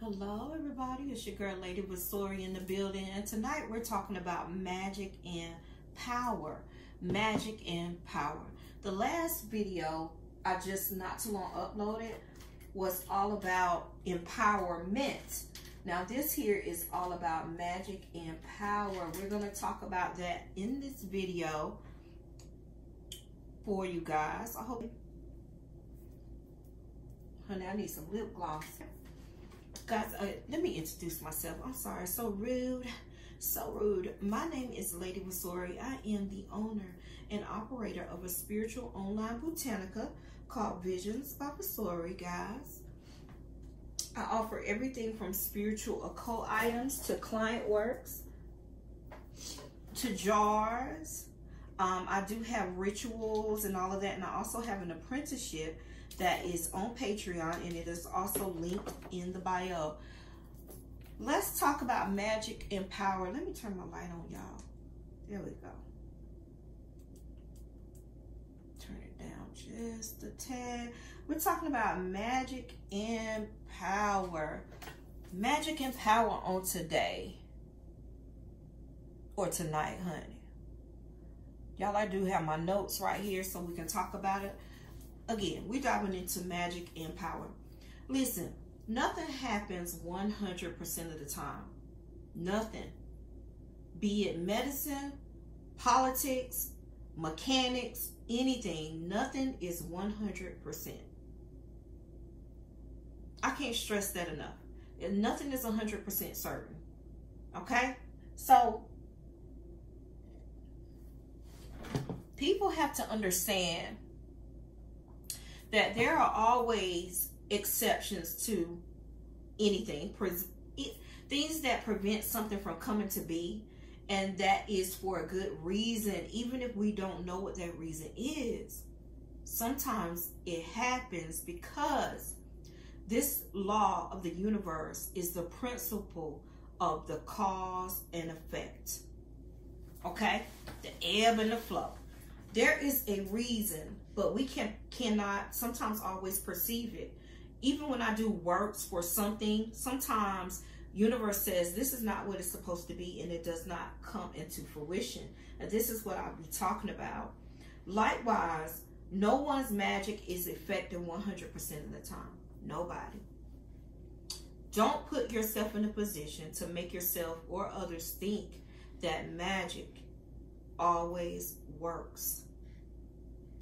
Hello, everybody. It's your girl, Lady Vasori, in the building, and tonight we're talking about magic and power. Magic and power. The last video I just not too long uploaded was all about empowerment. Now, this here is all about magic and power. We're going to talk about that in this video for you guys. I hope. Honey, I need some lip gloss. Guys, uh, let me introduce myself. I'm sorry, so rude, so rude. My name is Lady Vasori. I am the owner and operator of a spiritual online botanica called Visions by Vasori, guys. I offer everything from spiritual occult items to client works to jars. Um, I do have rituals and all of that, and I also have an apprenticeship that is on Patreon and it is also linked in the bio. Let's talk about magic and power. Let me turn my light on, y'all. There we go. Turn it down just a tad. We're talking about magic and power. Magic and power on today. Or tonight, honey. Y'all, I do have my notes right here so we can talk about it again, we're diving into magic and power. Listen, nothing happens 100% of the time. Nothing. Be it medicine, politics, mechanics, anything, nothing is 100%. I can't stress that enough. Nothing is 100% certain. Okay? So, people have to understand that there are always exceptions to anything, things that prevent something from coming to be, and that is for a good reason, even if we don't know what that reason is. Sometimes it happens because this law of the universe is the principle of the cause and effect. Okay? The ebb and the flow. There is a reason but we can cannot sometimes always perceive it. Even when I do works for something, sometimes universe says this is not what it's supposed to be and it does not come into fruition. And this is what I'll be talking about. Likewise, no one's magic is effective 100% of the time. Nobody. Don't put yourself in a position to make yourself or others think that magic always works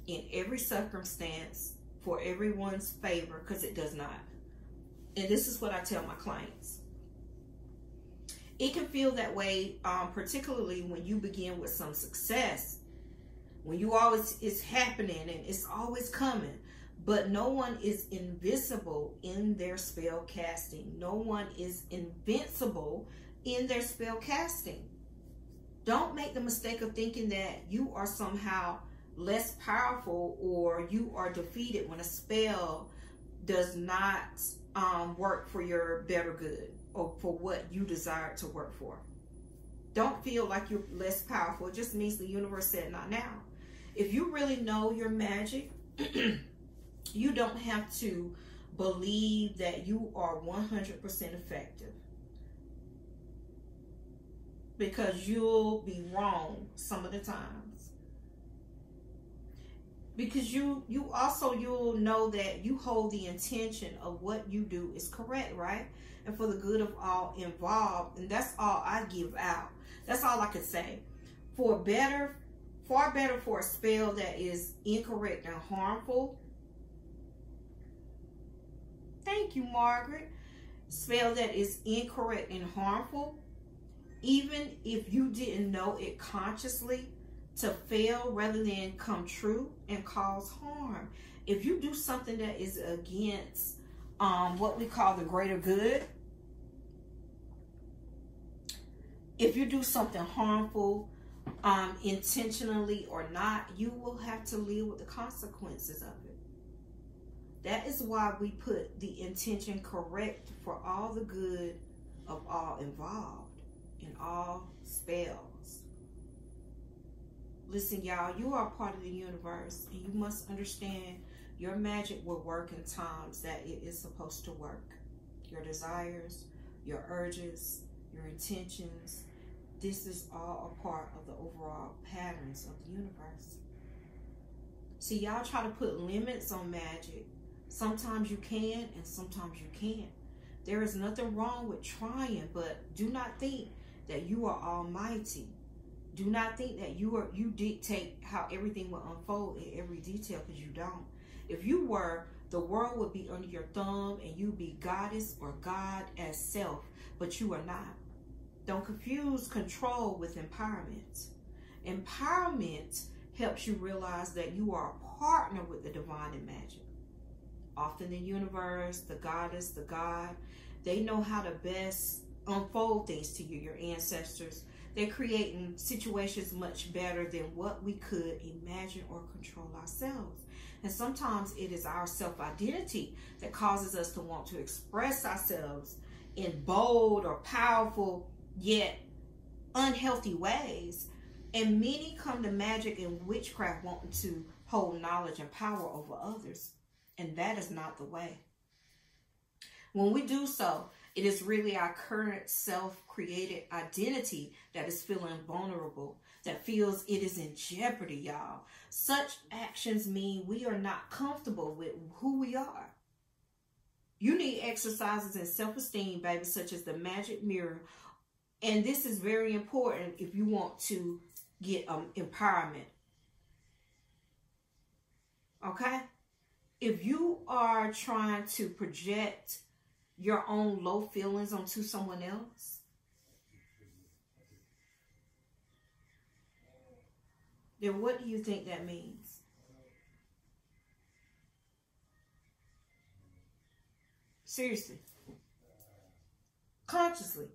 in every circumstance for everyone's favor because it does not. And this is what I tell my clients. It can feel that way, um, particularly when you begin with some success, when you always it's happening and it's always coming. But no one is invisible in their spell casting. No one is invincible in their spell casting. Don't make the mistake of thinking that you are somehow less powerful or you are defeated when a spell does not um, work for your better good or for what you desire to work for. Don't feel like you're less powerful. It just means the universe said not now. If you really know your magic, you don't have to believe that you are 100% effective because you'll be wrong some of the times. Because you you also you'll know that you hold the intention of what you do is correct right? And for the good of all involved and that's all i give out. That's all i can say. For better far better for a spell that is incorrect and harmful. Thank you margaret. Spell that is incorrect and harmful even if you didn't know it consciously to fail rather than come true and cause harm. If you do something that is against um, what we call the greater good, if you do something harmful um, intentionally or not, you will have to live with the consequences of it. That is why we put the intention correct for all the good of all involved in all spells. Listen, y'all, you are part of the universe, and you must understand your magic will work in times that it is supposed to work. your desires, your urges, your intentions. This is all a part of the overall patterns of the universe. See, y'all try to put limits on magic. Sometimes you can and sometimes you can't. There is nothing wrong with trying, but do not think that you are almighty. Do not think that you are you dictate how everything will unfold in every detail because you don't. If you were, the world would be under your thumb and you be goddess or God as self, but you are not. Don't confuse control with empowerment. Empowerment helps you realize that you are a partner with the divine and magic. Often the universe, the goddess, the God, they know how to best unfold things to you, your ancestors. They're creating situations much better than what we could imagine or control ourselves. And sometimes it is our self identity that causes us to want to express ourselves in bold or powerful yet unhealthy ways. And many come to magic and witchcraft wanting to hold knowledge and power over others. And that is not the way. When we do so, it is really our current self created identity that is feeling vulnerable, that feels it is in jeopardy, y'all. Such actions mean we are not comfortable with who we are. You need exercises in self esteem, baby, such as the magic mirror. And this is very important if you want to get um, empowerment. Okay? If you are trying to project your own low feelings onto someone else? Then what do you think that means? Seriously. Consciously.